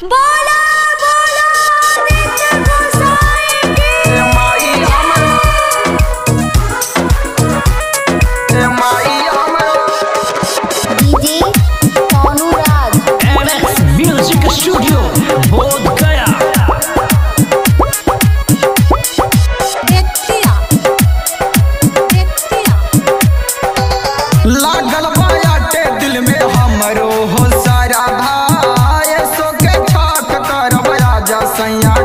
Bola!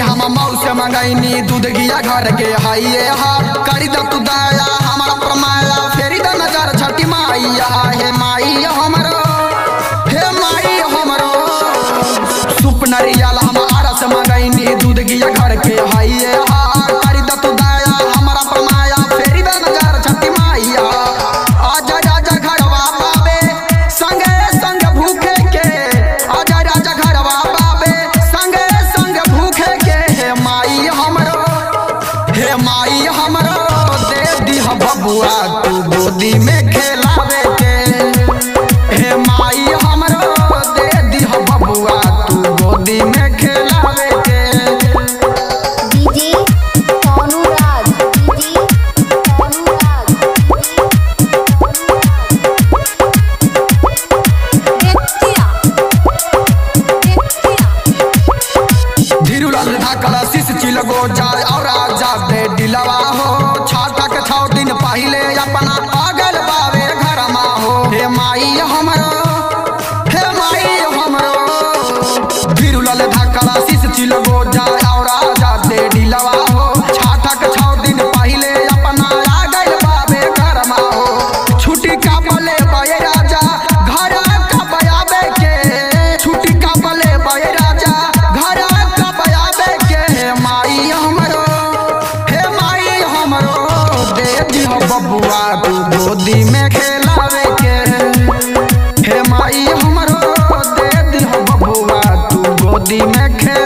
हम मऊ से नी दूध गिया घर के हाइए हा करी दब तू दया हम हे माई हमारा दे दी बबुआ तू गोदी में खेलावे के। हे माई हमारा दे दी बबुआ तू गोदी में खेलावे के। दीदी दीदी धीरू कला चिलगो जाए और तू गोदी में खेलावे के। हे माई, हमरो दे दिल बबुआ, तू गोदी में खेल।